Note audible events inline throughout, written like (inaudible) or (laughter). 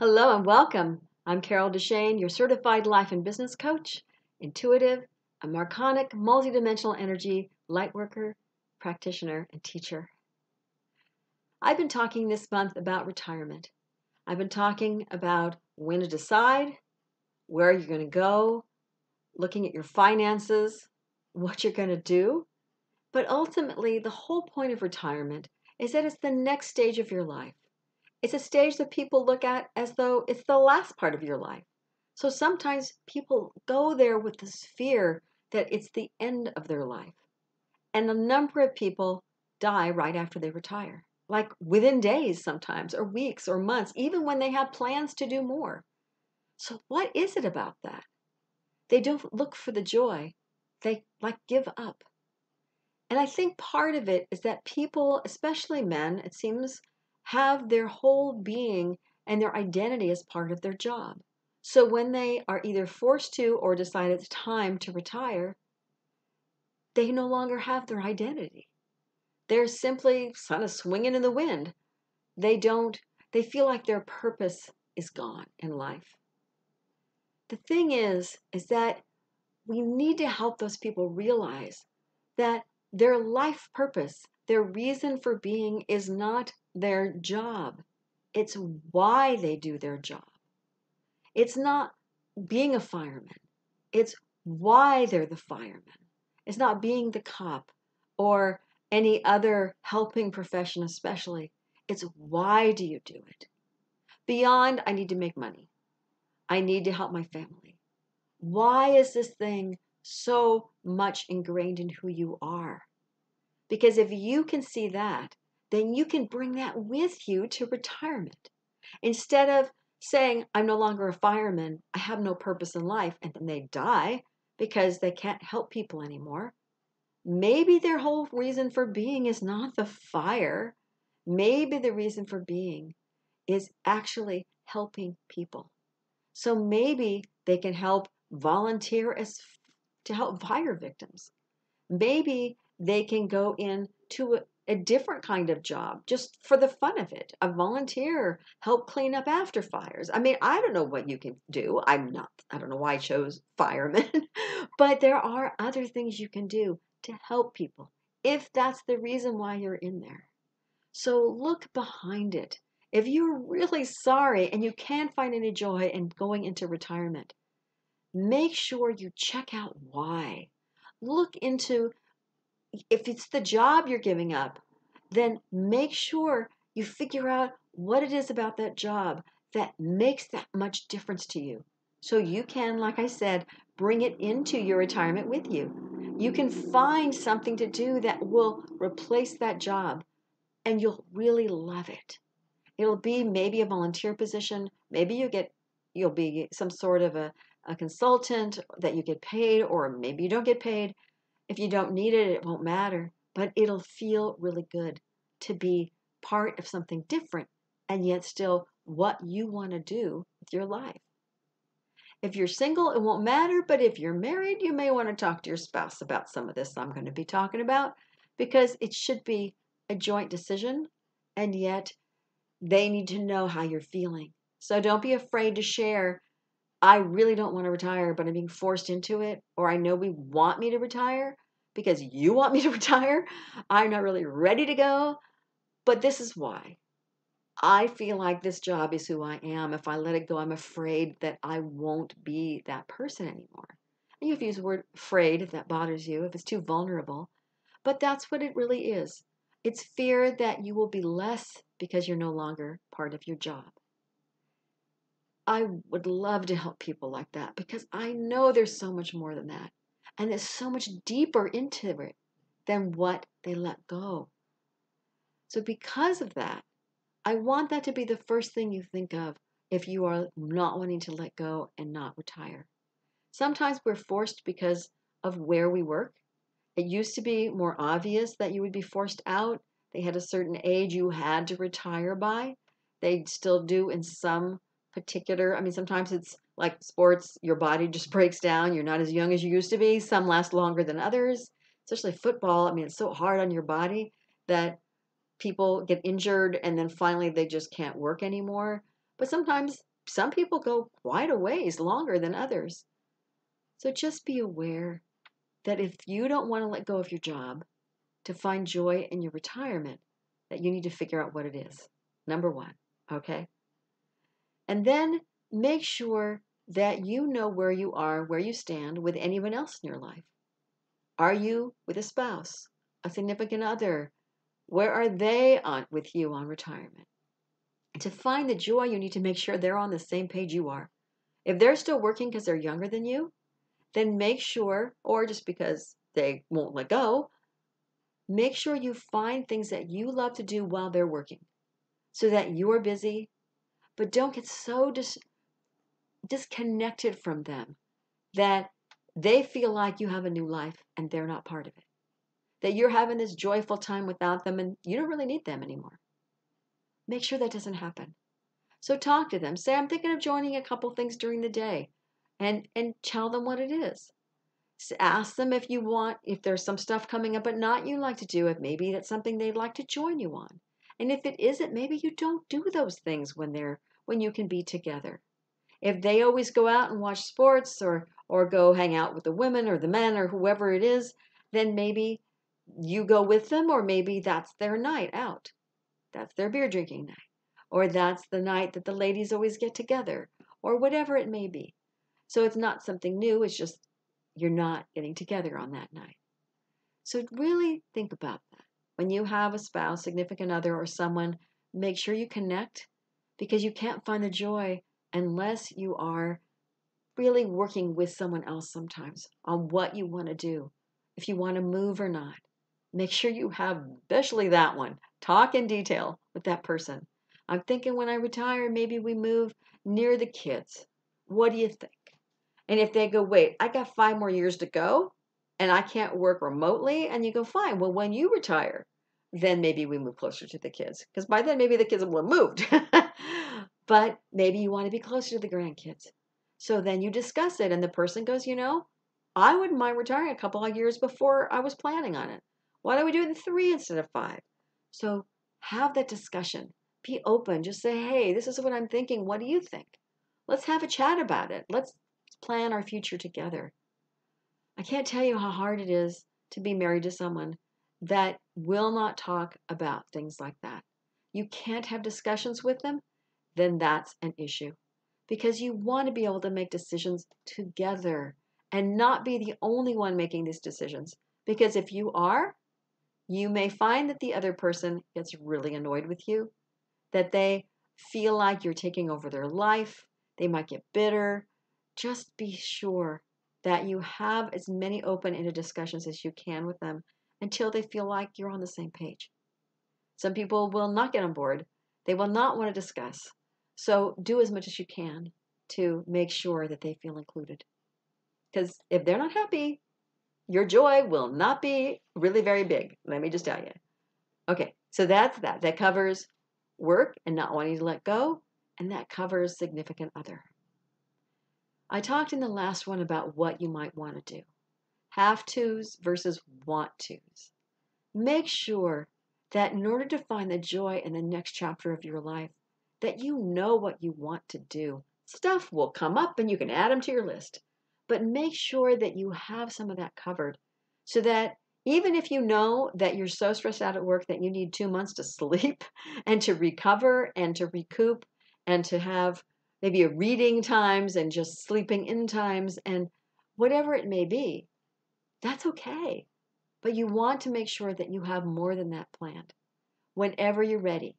Hello and welcome. I'm Carol DeChaine, your certified life and business coach, intuitive, a marconic, multidimensional energy light worker, practitioner, and teacher. I've been talking this month about retirement. I've been talking about when to decide, where you're going to go, looking at your finances, what you're going to do. But ultimately, the whole point of retirement is that it's the next stage of your life. It's a stage that people look at as though it's the last part of your life. So sometimes people go there with this fear that it's the end of their life. And a number of people die right after they retire, like within days sometimes, or weeks, or months, even when they have plans to do more. So, what is it about that? They don't look for the joy, they like give up. And I think part of it is that people, especially men, it seems, have their whole being and their identity as part of their job. So when they are either forced to or decide it's time to retire, they no longer have their identity. They're simply kind of swinging in the wind. They don't, they feel like their purpose is gone in life. The thing is, is that we need to help those people realize that their life purpose, their reason for being is not their job. It's why they do their job. It's not being a fireman. It's why they're the fireman. It's not being the cop or any other helping profession, especially. It's why do you do it? Beyond, I need to make money. I need to help my family. Why is this thing so much ingrained in who you are? Because if you can see that, then you can bring that with you to retirement. Instead of saying, I'm no longer a fireman, I have no purpose in life, and then they die because they can't help people anymore. Maybe their whole reason for being is not the fire. Maybe the reason for being is actually helping people. So maybe they can help volunteer as to help fire victims. Maybe they can go in to a, a different kind of job just for the fun of it. A volunteer, help clean up after fires. I mean, I don't know what you can do. I'm not, I don't know why I chose firemen, (laughs) but there are other things you can do to help people if that's the reason why you're in there. So look behind it. If you're really sorry and you can't find any joy in going into retirement, make sure you check out why. Look into if it's the job you're giving up, then make sure you figure out what it is about that job that makes that much difference to you. So you can, like I said, bring it into your retirement with you. You can find something to do that will replace that job and you'll really love it. It'll be maybe a volunteer position, maybe you get you'll be some sort of a, a consultant that you get paid, or maybe you don't get paid. If you don't need it, it won't matter, but it'll feel really good to be part of something different and yet still what you want to do with your life. If you're single, it won't matter, but if you're married, you may want to talk to your spouse about some of this I'm going to be talking about because it should be a joint decision and yet they need to know how you're feeling. So don't be afraid to share I really don't want to retire, but I'm being forced into it, or I know we want me to retire because you want me to (laughs) retire. I'm not really ready to go, but this is why. I feel like this job is who I am. If I let it go, I'm afraid that I won't be that person anymore. And you have to use the word afraid if that bothers you, if it's too vulnerable. But that's what it really is. It's fear that you will be less because you're no longer part of your job. I would love to help people like that because I know there's so much more than that. And there's so much deeper into it than what they let go. So, because of that, I want that to be the first thing you think of if you are not wanting to let go and not retire. Sometimes we're forced because of where we work. It used to be more obvious that you would be forced out. They had a certain age you had to retire by. They still do in some particular. I mean, sometimes it's like sports, your body just (laughs) breaks down. You're not as young as you used to be. Some last longer than others, especially football. I mean, it's so hard on your body that people get injured and then finally they just can't work anymore. But sometimes some people go quite a ways longer than others. So just be aware that if you don't want to let go of your job to find joy in your retirement, that you need to figure out what it is. Number one, okay? And then make sure that you know where you are, where you stand with anyone else in your life. Are you with a spouse, a significant other? Where are they on with you on retirement? to find the joy, you need to make sure they're on the same page you are. If they're still working because they're younger than you, then make sure, or just because they won't let go, make sure you find things that you love to do while they're working so that you're busy, but don't get so dis- disconnected from them that they feel like you have a new life and they're not part of it. That you're having this joyful time without them and you don't really need them anymore. Make sure that doesn't happen. So talk to them. Say, I'm thinking of joining a couple things during the day and, and tell them what it is. Ask them if you want, if there's some stuff coming up but not you like to do it. Maybe that's something they'd like to join you on. And if it isn't, maybe you don't do those things when they're when you can be together. If they always go out and watch sports or or go hang out with the women or the men or whoever it is, then maybe you go with them or maybe that's their night out. That's their beer drinking night. Or that's the night that the ladies always get together or whatever it may be. So it's not something new, it's just you're not getting together on that night. So really think about that. When you have a spouse, significant other, or someone, make sure you connect because you can't find the joy unless you are really working with someone else sometimes on what you want to do, if you want to move or not. Make sure you have, especially that one, talk in detail with that person. I'm thinking when I retire, maybe we move near the kids. What do you think? And if they go, wait, I got five more years to go and I can't work remotely, and you go, fine, well, when you retire, then maybe we move closer to the kids. Because by then, maybe the kids will have moved. (laughs) but maybe you want to be closer to the grandkids. So then you discuss it, and the person goes, you know, I wouldn't mind retiring a couple of years before I was planning on it. Why don't we do it in three instead of five? So have that discussion. Be open. Just say, hey, this is what I'm thinking. What do you think? Let's have a chat about it. Let's plan our future together. I can't tell you how hard it is to be married to someone that will not talk about things like that. You can't have discussions with them, then that's an issue. Because you want to be able to make decisions together and not be the only one making these decisions. Because if you are, you may find that the other person gets really annoyed with you, that they feel like you're taking over their life, they might get bitter. Just be sure that you have as many open ended discussions as you can with them until they feel like you're on the same page. Some people will not get on board, they will not want to discuss. So do as much as you can to make sure that they feel included. Because if they're not happy, your joy will not be really very big. Let me just tell you. Okay, so that's that. That covers work and not wanting to let go, and that covers significant other. I talked in the last one about what you might want to do have tos versus want tos. Make sure that in order to find the joy in the next chapter of your life, that you know what you want to do. Stuff will come up and you can add them to your list but make sure that you have some of that covered so that even if you know that you're so stressed out at work that you need two months to (laughs) sleep and to recover and to recoup and to have maybe a reading times and just sleeping in times and whatever it may be, that's okay. But you want to make sure that you have more than that planned whenever you're ready.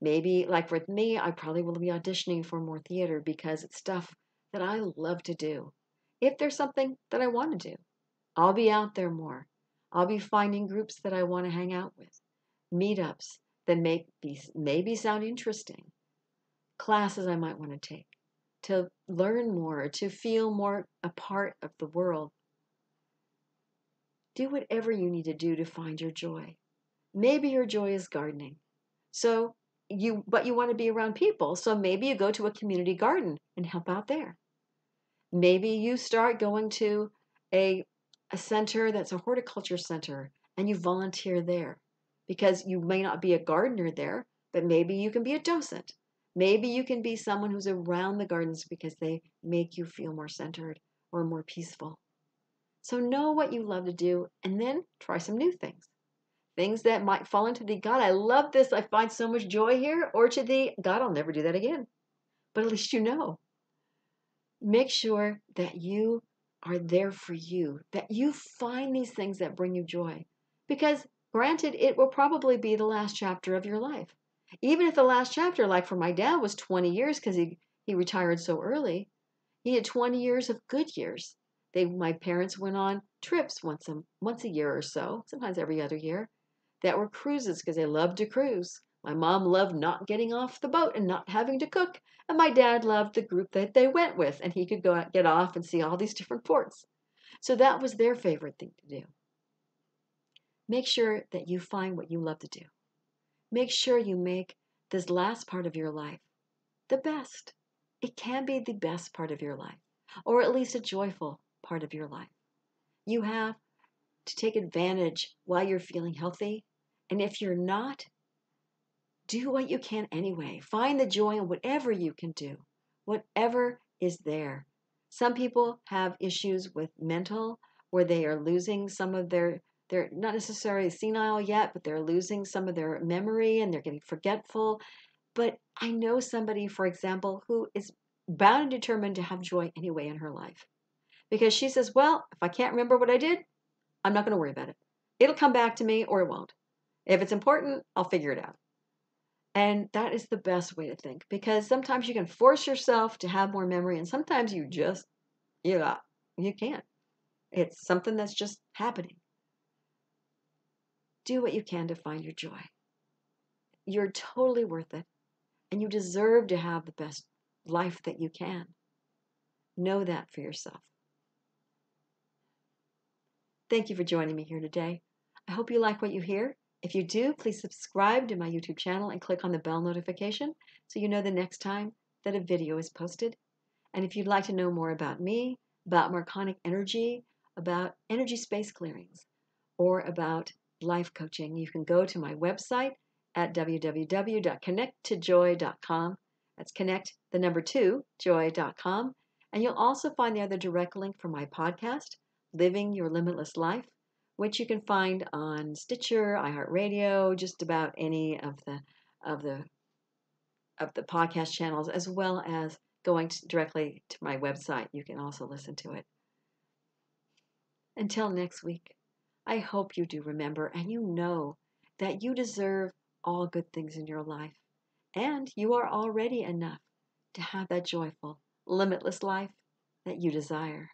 Maybe, like with me, I probably will be auditioning for more theater because it's stuff that I love to do if there's something that I want to do. I'll be out there more. I'll be finding groups that I want to hang out with, meetups that may be, maybe sound interesting, classes I might want to take to learn more, to feel more a part of the world. Do whatever you need to do to find your joy. Maybe your joy is gardening. So you but you want to be around people, so maybe you go to a community garden and help out there. Maybe you start going to a, a center that's a horticulture center and you volunteer there because you may not be a gardener there, but maybe you can be a docent. Maybe you can be someone who's around the gardens because they make you feel more centered or more peaceful. So know what you love to do and then try some new things. Things that might fall into the God, I love this, I find so much joy here, or to the God, I'll never do that again. But at least you know. Make sure that you are there for you, that you find these things that bring you joy. Because granted, it will probably be the last chapter of your life. Even if the last chapter, like for my dad, was 20 years because he, he retired so early, he had 20 years of good years. They, my parents went on trips once a, once a year or so, sometimes every other year, that were cruises because they loved to cruise. My mom loved not getting off the boat and not having to cook, and my dad loved the group that they went with, and he could go out, get off and see all these different ports. So that was their favorite thing to do. Make sure that you find what you love to do. Make sure you make this last part of your life the best. It can be the best part of your life, or at least a joyful part of your life. You have to take advantage while you're feeling healthy. And if you're not, do what you can anyway. Find the joy in whatever you can do, whatever is there. Some people have issues with mental where they are losing some of their they're not necessarily senile yet, but they're losing some of their memory and they're getting forgetful. But I know somebody, for example, who is bound and determined to have joy anyway in her life. Because she says, Well, if I can't remember what I did, I'm not going to worry about it. It'll come back to me or it won't. If it's important, I'll figure it out. And that is the best way to think because sometimes you can force yourself to have more memory and sometimes you just, you, got, you can't. It's something that's just happening. Do what you can to find your joy. You're totally worth it and you deserve to have the best life that you can. Know that for yourself. Thank you for joining me here today. I hope you like what you hear. If you do, please subscribe to my YouTube channel and click on the bell notification so you know the next time that a video is posted. And if you'd like to know more about me, about Marconic energy, about energy space clearings, or about life coaching, you can go to my website at www.connect2joy.com. That's connect the number two, joy.com. And you'll also find the other direct link for my podcast, Living Your Limitless Life, which you can find on Stitcher, iHeartRadio, just about any of the of the of the podcast channels, as well as going to, directly to my website. You can also listen to it. Until next week, I hope you do remember and you know that you deserve all good things in your life, and you are already enough to have that joyful, limitless life that you desire.